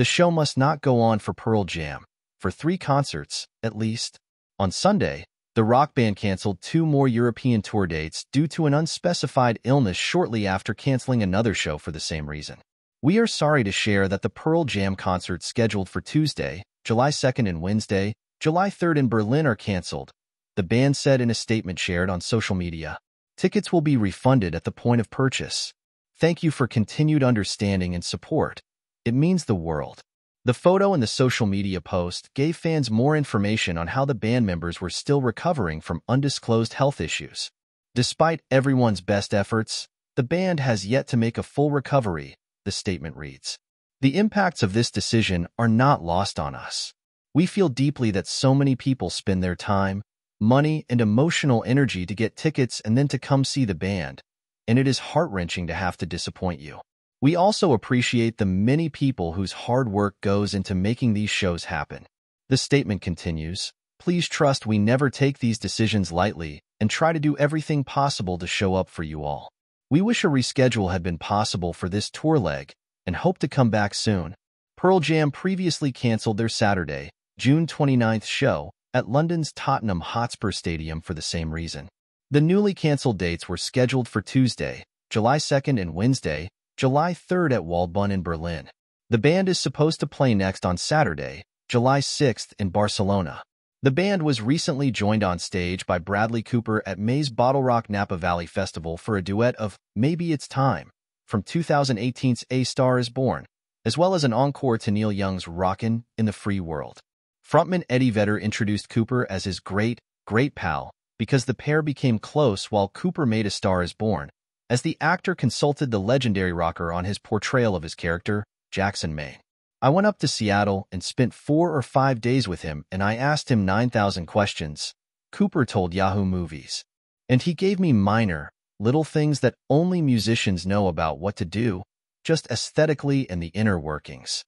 The show must not go on for Pearl Jam, for three concerts, at least. On Sunday, the rock band canceled two more European tour dates due to an unspecified illness shortly after canceling another show for the same reason. We are sorry to share that the Pearl Jam concerts scheduled for Tuesday, July 2nd and Wednesday, July 3rd in Berlin are canceled, the band said in a statement shared on social media. Tickets will be refunded at the point of purchase. Thank you for continued understanding and support. It means the world. The photo and the social media post gave fans more information on how the band members were still recovering from undisclosed health issues. Despite everyone's best efforts, the band has yet to make a full recovery, the statement reads. The impacts of this decision are not lost on us. We feel deeply that so many people spend their time, money, and emotional energy to get tickets and then to come see the band, and it is heart-wrenching to have to disappoint you. We also appreciate the many people whose hard work goes into making these shows happen. The statement continues, Please trust we never take these decisions lightly and try to do everything possible to show up for you all. We wish a reschedule had been possible for this tour leg and hope to come back soon. Pearl Jam previously cancelled their Saturday, June 29th show at London's Tottenham Hotspur Stadium for the same reason. The newly cancelled dates were scheduled for Tuesday, July 2nd and Wednesday, July 3rd at Waldbühne in Berlin. The band is supposed to play next on Saturday, July 6th in Barcelona. The band was recently joined on stage by Bradley Cooper at May's Bottle Rock Napa Valley Festival for a duet of Maybe It's Time from 2018's A Star is Born, as well as an encore to Neil Young's Rockin' in the Free World. Frontman Eddie Vedder introduced Cooper as his great, great pal because the pair became close while Cooper made A Star is Born, as the actor consulted the legendary rocker on his portrayal of his character, Jackson Maine. I went up to Seattle and spent four or five days with him and I asked him 9,000 questions, Cooper told Yahoo Movies. And he gave me minor, little things that only musicians know about what to do, just aesthetically and the inner workings.